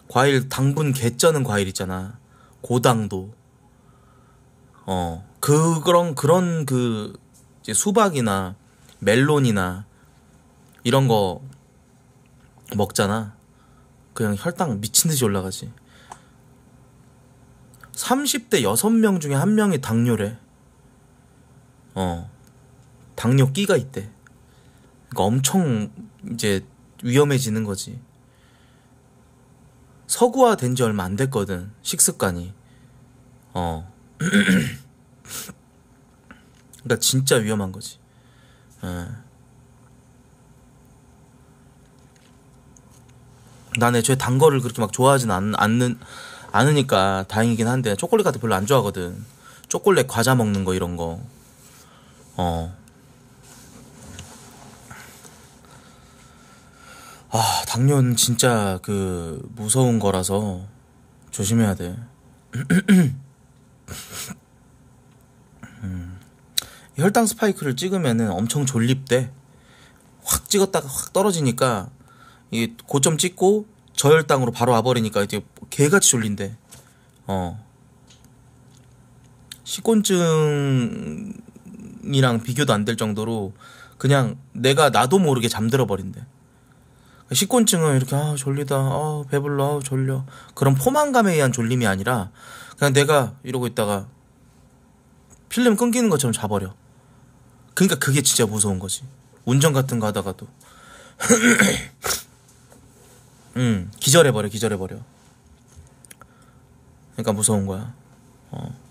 과일 당분 개쩌는 과일 있잖아. 고당도. 어. 그 그런 그런 그 이제 수박이나 멜론이나 이런 거 먹잖아. 그냥 혈당 미친 듯이 올라가지. 30대 6명 중에 한 명이 당뇨래. 어. 당뇨 끼가 있대. 그러니까 엄청 이제 위험해지는 거지. 서구화 된 지 얼마 안 됐거든. 식습관이. 어. 그러니까 진짜 위험한 거지. 예. 난 애초에 단 거를 그렇게 막 좋아하진 않, 않는, 않으니까 다행이긴 한데, 초콜릿 같은 거 별로 안 좋아하거든. 초콜릿 과자 먹는 거 이런 거. 어. 아, 당뇨는 진짜 그 무서운 거라서 조심해야 돼. 음. 혈당 스파이크를 찍으면은 엄청 졸립대. 확 찍었다가 확 떨어지니까 이 고점 찍고 저혈당으로 바로 와버리니까 이제 개같이 졸린대. 어. 식곤증이랑 비교도 안 될 정도로 그냥 내가 나도 모르게 잠들어 버린대. 식곤증은 이렇게 아 졸리다. 아 배불러. 아 졸려. 그런 포만감에 의한 졸림이 아니라 그냥 내가 이러고 있다가 필름 끊기는 것처럼 자버려. 그러니까 그게 진짜 무서운 거지. 운전 같은 거 하다가도. 음 기절해버려 기절해버려. 그러니까 무서운 거야. 어.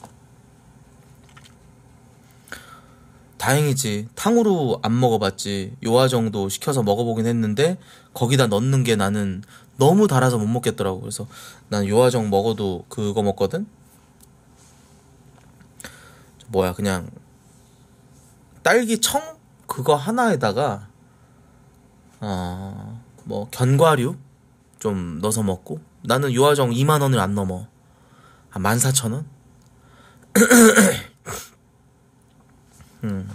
다행이지. 탕후루 안 먹어봤지. 요아 정도 시켜서 먹어보긴 했는데 거기다 넣는 게 나는 너무 달아서 못 먹겠더라고. 그래서 난 요아정 먹어도 그거 먹거든. 뭐야 그냥 딸기 청 그거 하나에다가 어 뭐 견과류 좀 넣어서 먹고 나는 요아정 2만 원을 안 넘어 한 14,000원? 음.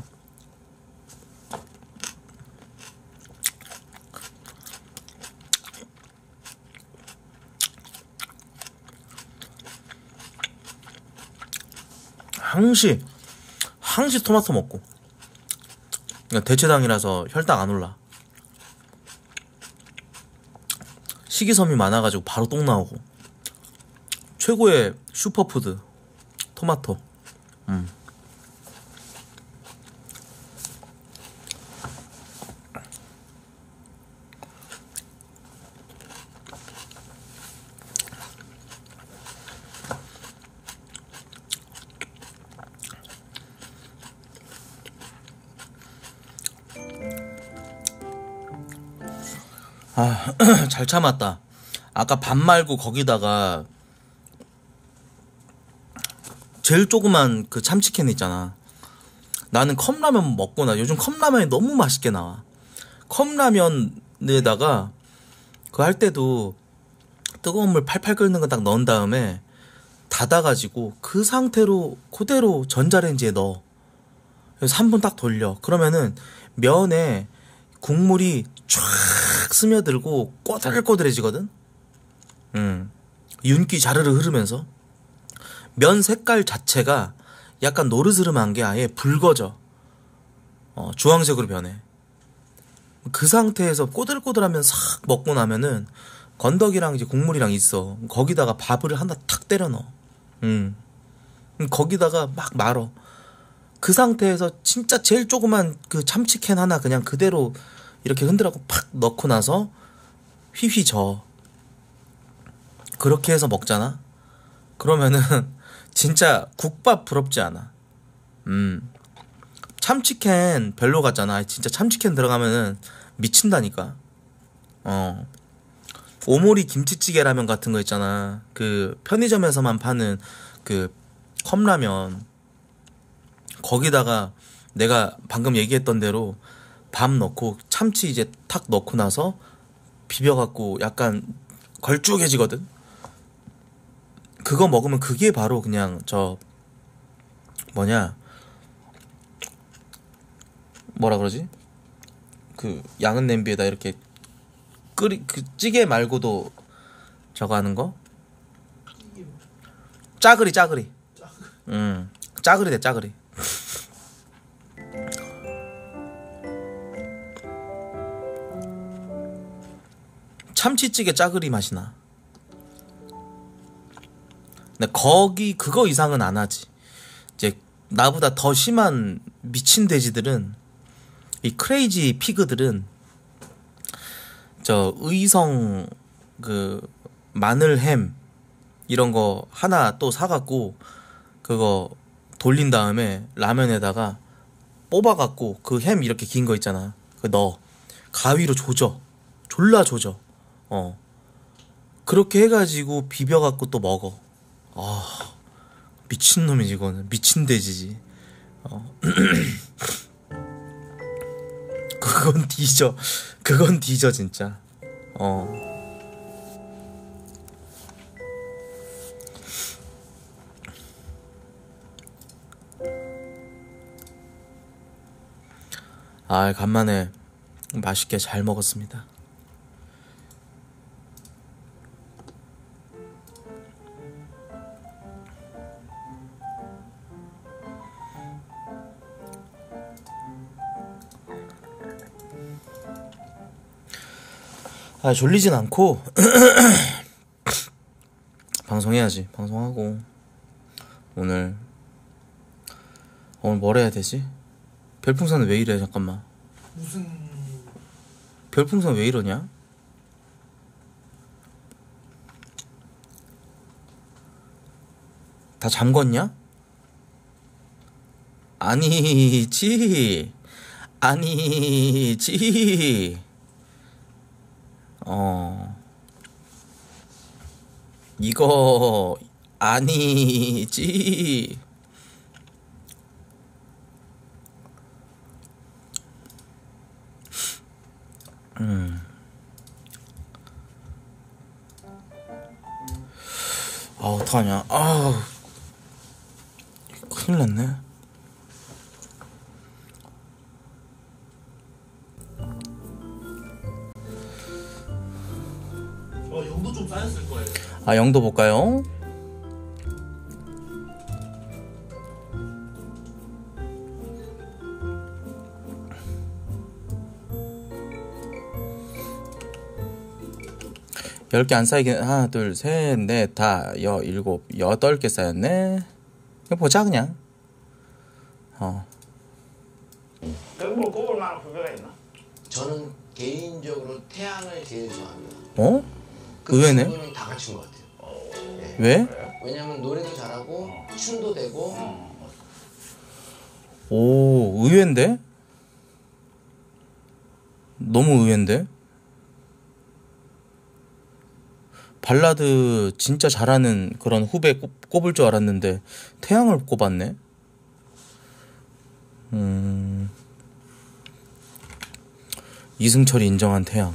항시 항시 토마토 먹고 그러니까 대체당이라서 혈당 안 올라 식이섬유 많아가지고 바로 똥 나오고 최고의 슈퍼푸드 토마토 음. 아, 잘 참았다. 아까 밥 말고 거기다가 제일 조그만 그 참치캔 있잖아. 나는 컵라면 먹고 나 요즘 컵라면이 너무 맛있게 나와. 컵라면에다가 그 할 때도 뜨거운 물 팔팔 끓는 거 딱 넣은 다음에 닫아가지고 그 상태로 그대로 전자레인지에 넣어. 그래서 3분 딱 돌려. 그러면은 면에 국물이 쫙 스며들고 꼬들꼬들해지거든? 음. 윤기 자르르 흐르면서. 면 색깔 자체가 약간 노르스름한 게 아예 붉어져. 어, 주황색으로 변해. 그 상태에서 꼬들꼬들하면 싹 먹고 나면은 건더기랑 이제 국물이랑 있어. 거기다가 밥을 하나 탁 때려 넣어. 음. 거기다가 막 말어. 그 상태에서 진짜 제일 조그만 그 참치캔 하나 그냥 그대로 이렇게 흔들어갖고 팍 넣고 나서 휘휘 저. 그렇게 해서 먹잖아? 그러면은 진짜 국밥 부럽지 않아. 음. 참치캔 별로 같잖아. 진짜 참치캔 들어가면은 미친다니까. 어. 오모리 김치찌개 라면 같은 거 있잖아. 그 편의점에서만 파는 그 컵라면. 거기다가 내가 방금 얘기했던 대로 밥 넣고 참치 이제 탁 넣고 나서 비벼갖고 약간 걸쭉해지거든. 그거 먹으면 그게 바로 그냥 저 뭐냐 뭐라 그러지? 그 양은 냄비에다 이렇게 끓이 그 찌개 말고도 저거 하는 거? 짜그리 짜그리. 음 짜그리 돼 짜그리. 참치찌개 짜그리 맛이 나. 근데 거기 그거 이상은 안 하지. 이제 나보다 더 심한 미친 돼지들은 이 크레이지 피그들은 저 의성 그 마늘 햄 이런 거 하나 또 사갖고 그거 돌린 다음에 라면에다가 뽑아갖고 그 햄 이렇게 긴 거 있잖아. 그 넣어 가위로 조져 졸라 조져. 어 그렇게 해가지고 비벼갖고 또 먹어. 아 미친 놈이지 이거는 미친 돼지지. 어. 그건 뒤져. 그건 뒤져 진짜. 어. 아, 간만에 맛있게 잘 먹었습니다. 아, 졸리진 않고 방송해야지. 방송하고 오늘 오늘 뭘 해야 되지? 별풍선은 왜 이래? 잠깐만. 무슨 별풍선 왜 이러냐? 다 잠궜냐? 아니지. 아니지. 어. 이거 아니지. 음. 아, 어떡하냐. 아. 큰일 났네. 쌓였을 거예요. 아, 영도 볼까요? 열 개 안 쌓이긴 하나 둘셋넷다 여 일곱 여덟 개 쌓였네 이거 보자 그냥 어 그뭐 꼽을 만한 후배가 있나? 저는 개인적으로 태양을 제일 좋아합니다. 어? 그 의외네. 친구는 다 갖춘 것 같아요. 네. 왜? 왜냐면 노래도 잘하고 춤도 되고 오 의외인데? 너무 의외인데? 발라드 진짜 잘하는 그런 후배 꼽, 꼽을 줄 알았는데 태양을 꼽았네. 음. 이승철이 인정한 태양.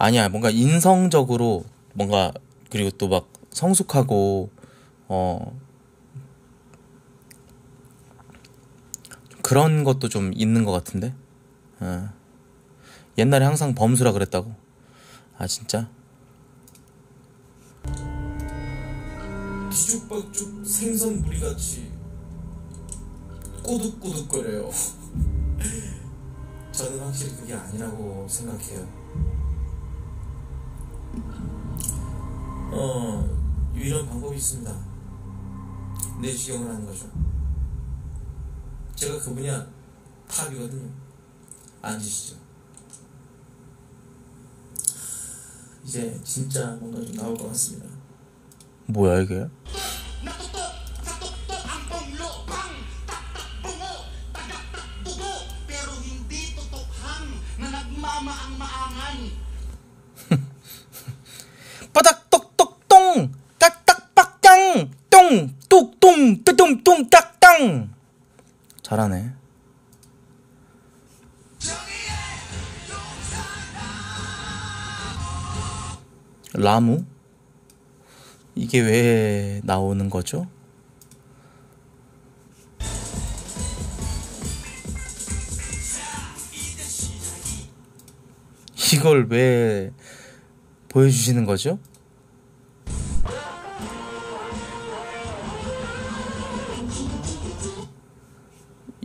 아니야 뭔가 인성적으로 뭔가 그리고 또 막 성숙하고 어 그런 것도 좀 있는 것 같은데? 어. 옛날에 항상 범수라 그랬다고. 아 진짜? 뒤죽박죽 생선 무리같이 꼬득꼬득거려요. 저는 확실히 그게 아니라고 생각해요 어 유일한 방법이 있습니다. 내시경을 하는 거죠. 제가 그 분야 탑이거든요. 앉으시죠. 이제 진짜 뭔가 좀 나올 것 같습니다. 뭐야 이게? 딱땅 잘하네 라무 이게 왜 나오는 거죠? 이걸 왜 보여주시는 거죠?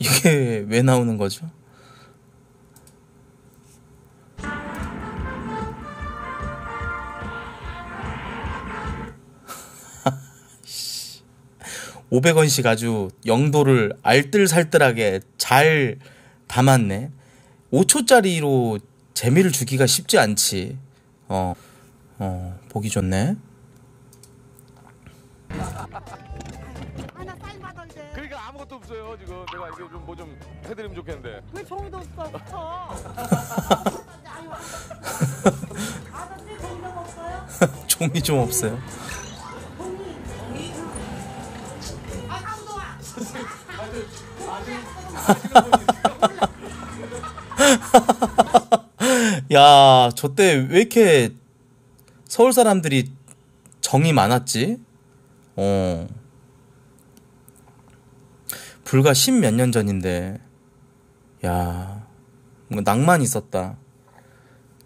이게 왜 나오는 거죠? 씨. 500원씩 아주 영도를 알뜰살뜰하게 잘 담았네. 5초짜리로 재미를 주기가 쉽지 않지. 어, 어, 보기 좋네. 아무것도 없어요 지금 내가 이게 좀 뭐 좀 해드리면 좋겠는데 왜 종이도 없어? 아저씨 없어요? 종이 좀 없어요. 아, 아무도 와. 야, 저 때 왜 이렇게 서울 사람들이 정이 많았지? 어. 불과 십 몇 년 전인데, 야, 뭔가 낭만 있었다.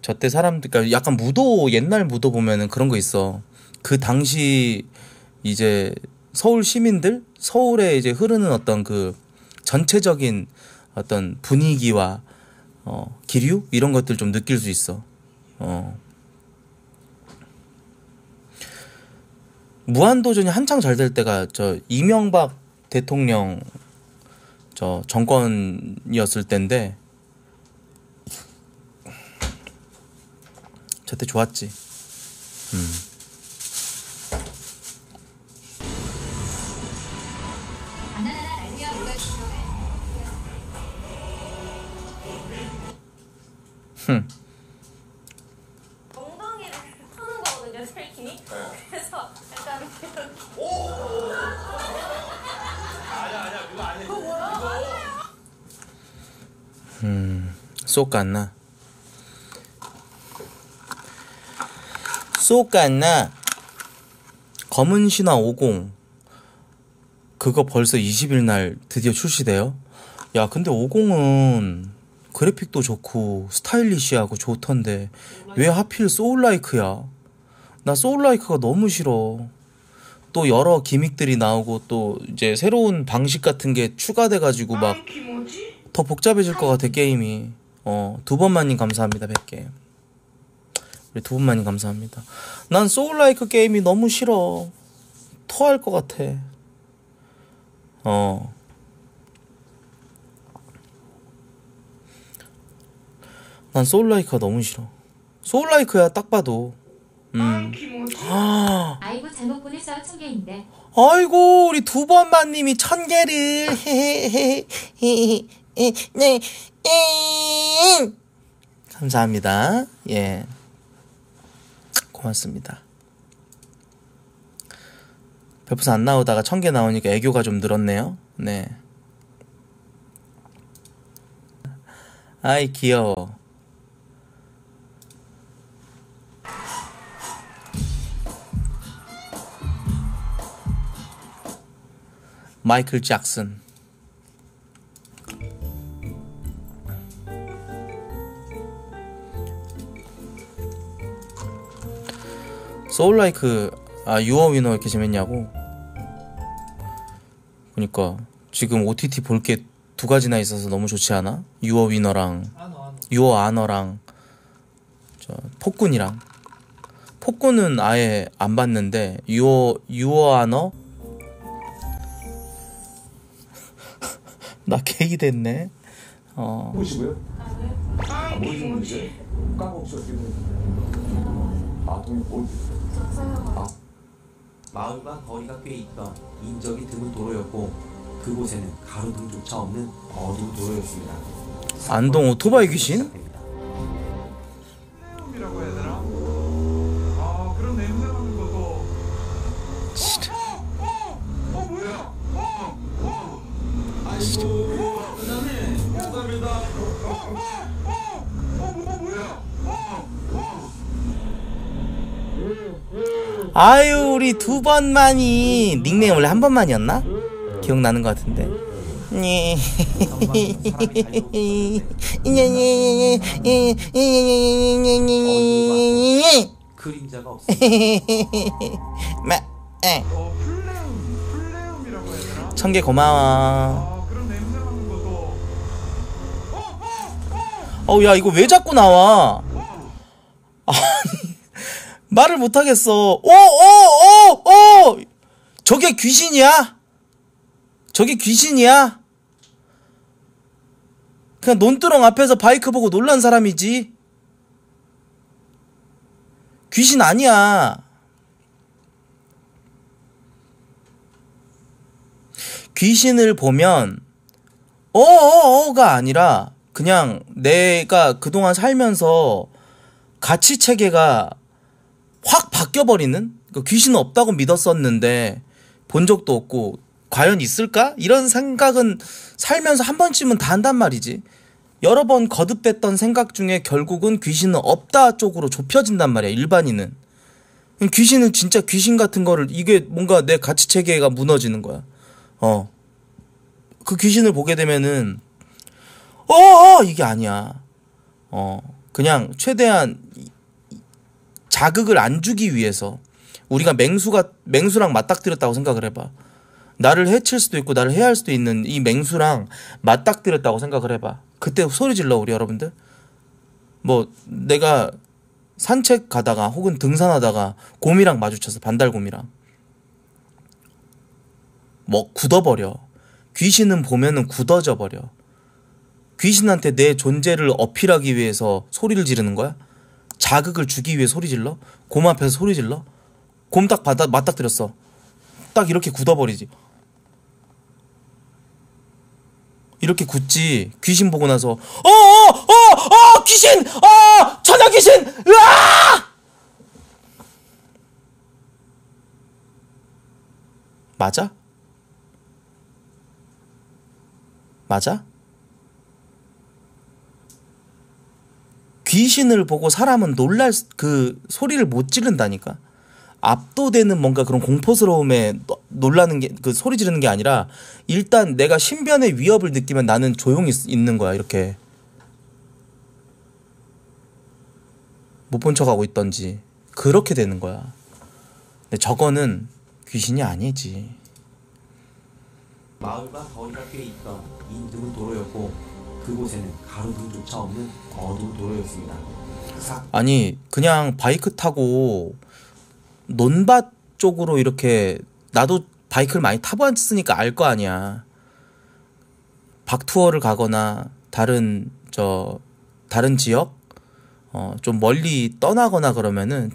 저 때 사람들, 그러니까 약간 무도, 옛날 무도 보면은 그런 거 있어. 그 당시 이제 서울 시민들? 서울에 이제 흐르는 어떤 그 전체적인 어떤 분위기와 어, 기류 이런 것들 좀 느낄 수 있어. 어. 무한도전이 한창 잘 될 때가 저 이명박 대통령 저 정권이었을 때인데 저때 좋았지. 음. 흠. 음, 쏙 갔나? 쏙 갔나? 검은 신화 50 그거 벌써 20일 날 드디어 출시돼요? 야 근데 50은 그래픽도 좋고 스타일리시하고 좋던데 왜 하필 소울라이크야? 나 소울라이크가 너무 싫어. 또 여러 기믹들이 나오고 또 이제 새로운 방식 같은 게 추가돼 가지고 막 더 복잡해질 것 같아 게임이. 어 두 번만님 감사합니다 100개. 우리 두 번만님 감사합니다. 난 소울라이크 게임이 너무 싫어. 토할 것 같아. 어. 난 소울라이크가 너무 싫어. 소울라이크야 딱 봐도. 음. 아, 아이고 잘못 보냈어요, 청개인데. 아이고 우리 두 번만님이 천 개를 예, 네, 예. 감사합니다. 예. 고맙습니다. 배포사 안 나오다가 천 개 나오니까 애교가 좀 늘었네요. 네. 아이, 귀여워. 마이클 잭슨. 소울라이크 아 유어 위너 이렇게 재밌냐고? 그니까 지금 OTT 볼 게 두 가지나 있어서 너무 좋지 않아? 유어 위너랑 아너 아너 유어 아너랑 저 폭군이랑 폭군은 아예 안 봤는데 유어 유어 아너 나 케이 됐네. 어 보시고요. 아, 모르시는 분이죠? 까먹었어 지금. 아, 동이 뭐? 마을과 거리가 꽤 있던 인적이 드문 도로였고 그곳에는 가로등조차 없는 어두운 도로였습니다. 안동 오토바이 귀신? 이라고 해야 되나? 아유 우리 두 번만이 닉네임 원래 한 번만이었나? 기억나는 것 같은데. 천개 고마워. 어우 야 이거 왜 자꾸 나와? 말을 못 하겠어. 오 오 오 오 저게 귀신이야? 저게 귀신이야? 그냥 논두렁 앞에서 바이크 보고 놀란 사람이지. 귀신 아니야. 귀신을 보면 어어어가 아니라 그냥 내가 그동안 살면서 가치 체계가 확 바뀌어버리는 그 귀신은 없다고 믿었었는데 본 적도 없고 과연 있을까? 이런 생각은 살면서 한 번쯤은 다 한단 말이지. 여러 번 거듭됐던 생각 중에 결국은 귀신은 없다 쪽으로 좁혀진단 말이야, 일반인은. 귀신은 진짜 귀신 같은 거를, 이게 뭔가 내 가치 체계가 무너지는 거야. 어. 그 귀신을 보게 되면은, 어, 어, 이게 아니야. 어. 그냥 최대한 자극을 안 주기 위해서 우리가 맹수가, 맹수랑 맞닥뜨렸다고 생각을 해봐. 나를 해칠 수도 있고 나를 해할 수도 있는 이 맹수랑 맞닥뜨렸다고 생각을 해봐. 그때 소리 질러 우리 여러분들. 뭐 내가 산책 가다가 혹은 등산하다가 곰이랑 마주쳐서 반달곰이랑 뭐 굳어버려. 귀신은 보면은 굳어져 버려. 귀신한테 내 존재를 어필하기 위해서 소리를 지르는 거야? 자극을 주기 위해 소리 질러? 곰 앞에서 소리 질러? 곰 딱 받아 맞닥뜨렸어. 딱 이렇게 굳어버리지. 이렇게 굳지 귀신 보고 나서 어어어어 귀신 아 천하 귀신 으아 맞아? 맞아? 귀신을 보고 사람은 놀랄 수- 그 소리를 못 지른다니까. 압도되는 뭔가 그런 공포스러움에 노- 놀라는 게 그 소리 지르는 게 아니라 일단 내가 신변의 위협을 느끼면 나는 조용히 있- 있는 거야 이렇게 못 본 척하고 있던지 그렇게 되는 거야. 근데 저거는 귀신이 아니지. 마을과 거리가 꽤 있던 인드문 도로였고 그곳에는 가로등조차 없는 어두운 도로였습니다. 사- 아니 그냥 바이크 타고 논밭 쪽으로 이렇게 나도 바이크를 많이 타봤으니까 알 거 아니야. 박투어를 가거나 다른 저 다른 지역 어 좀 멀리 떠나거나 그러면은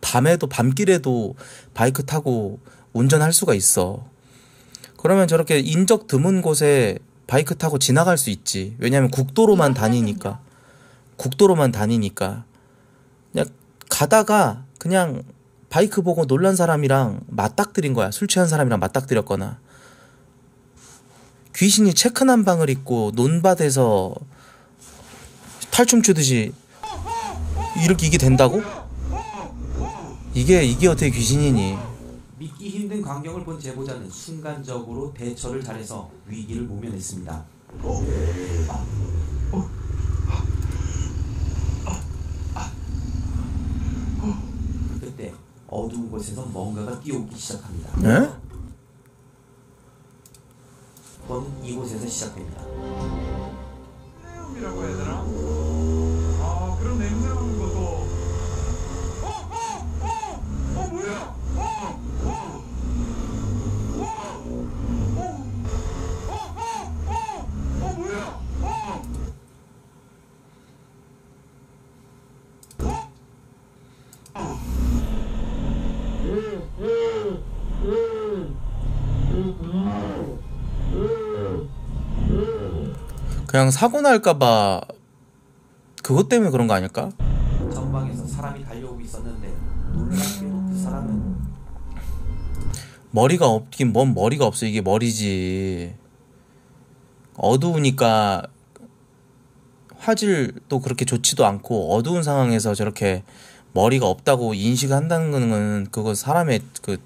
밤에도 밤길에도 바이크 타고 운전할 수가 있어. 그러면 저렇게 인적 드문 곳에 바이크 타고 지나갈 수 있지. 왜냐면 국도로만 다니니까. 국도로만 다니니까. 그냥 가다가 그냥 바이크 보고 놀란 사람이랑 맞닥뜨린 거야. 술 취한 사람이랑 맞닥뜨렸거나. 귀신이 체크 난 방을 입고 논밭에서 탈춤 추듯이 이렇게 이게 된다고? 이게 이게 어떻게 귀신이니? 광 광경을 본 제보자는 순간적으로 대처를 잘해서 위기를 모면했습니다. 그때 어두운 곳에서 뭔가가 뛰어오기 시작합니다. 에? 그건 이곳에서 시작됩니다. 이라고 해야 되나? 아 그런 냄새 나는 것도 어, 어, 어, 어 뭐야? 어, 어, 어, 어, 어, 어, 어 뭐야? 어. 그냥 사고 날까봐 그것 때문에 그런 거 아닐까? 전방에서 사람이 달려오고 있었는데 놀랍게도 그 사람은. 머리가 없긴 뭔 머리가 없어. 이게 머리지. 어두우니까 화질도 그렇게 좋지도 않고 어두운 상황에서 저렇게 머리가 없다고 인식한다는 거는 그거 사람의 그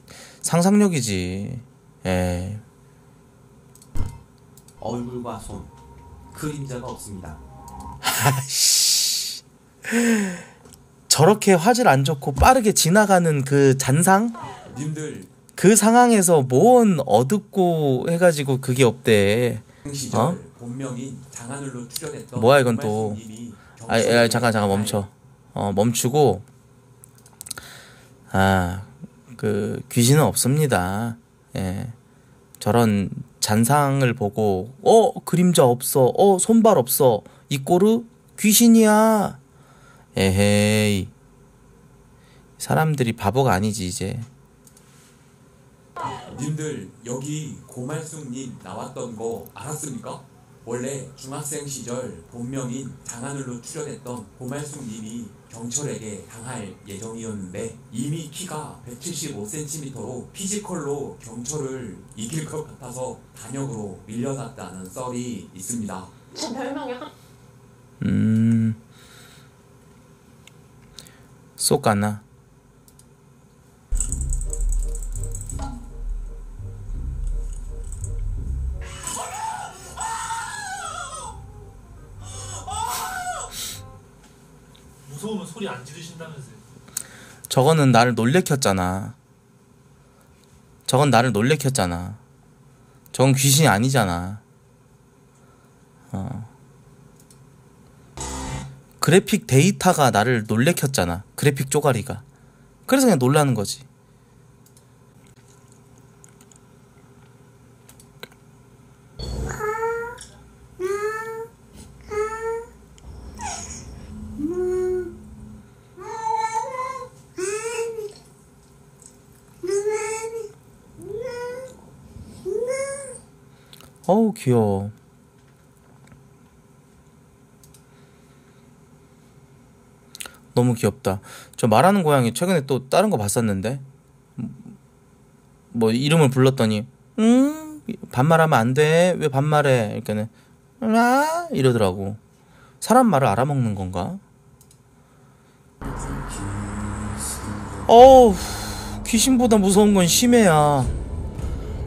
상상력이지. 예. 얼굴과 손, 그림자가 없습니다. 아씨. 저렇게 화질 안 좋고 빠르게 지나가는 그 잔상? 님들. 그 상황에서 뭔 어둡고 해가지고 그게 없대. 시절 어? 본명인 장하늘로 출연했던 뭐야 이건 또? 말씀님이 아, 야, 잠깐 잠깐 멈춰. 어 멈추고. 아 그 귀신은 없습니다. 예. 저런 잔상을 보고 어 그림자 없어 어 손발 없어 이 꼴은 귀신이야. 에헤이. 사람들이 바보가 아니지 이제. 님들 여기 고말숙님 나왔던 거 알았습니까? 원래 중학생 시절 본명인 장하늘로 출연했던 고말숙 님이 경찰에게 당할 예정이었는데 이미 키가 175cm로 physical로 경찰을 이길 것 같아서 단역으로 밀려났다는 썰이 있습니다. 제 별명이 한음 쏘까나 무서우면 소리 안 지르신다면서요. 저거는 나를 놀래켰잖아. 저건 나를 놀래켰잖아. 저건 귀신이 아니잖아. 어. 그래픽 데이터가 나를 놀래켰잖아. 그래픽 쪼가리가. 그래서 그냥 놀라는 거지. 어우 귀여워. 너무 귀엽다. 저 말하는 고양이 최근에 또 다른 거 봤었는데 뭐 이름을 불렀더니 음 반말하면 안 돼. 왜 반말해? 이렇게는 아 이러더라고. 사람 말을 알아먹는 건가? 어우 귀신보다 무서운 건 심해야.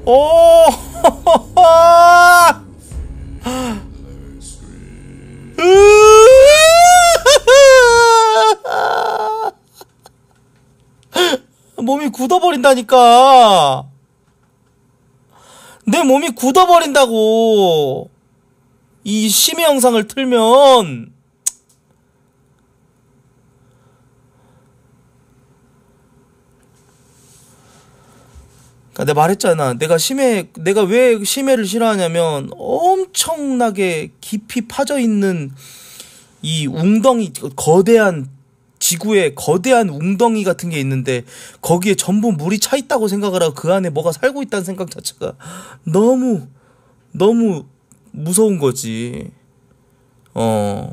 오! 몸이 굳어버린다니까. 내 몸이 굳어버린다고. 이 심해 영상을 틀면. 그러니까 내가 말했잖아. 내가 심해, 내가 왜 심해를 싫어하냐면 엄청나게 깊이 파져 있는 이 웅덩이, 거대한 지구에 거대한 웅덩이 같은 게 있는데 거기에 전부 물이 차 있다고 생각을 하고 그 안에 뭐가 살고 있다는 생각 자체가 너무 너무 무서운 거지. 어.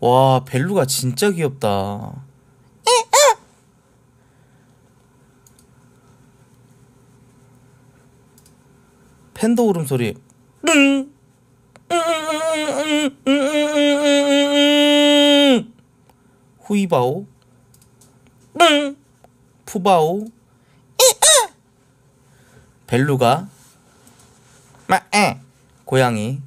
와 벨루가 진짜 귀엽다. 팬더 울음소리. 후이바오. 푸바오. 벨루가 마에 고양이